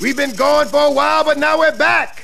We've been gone for a while, but now we're back.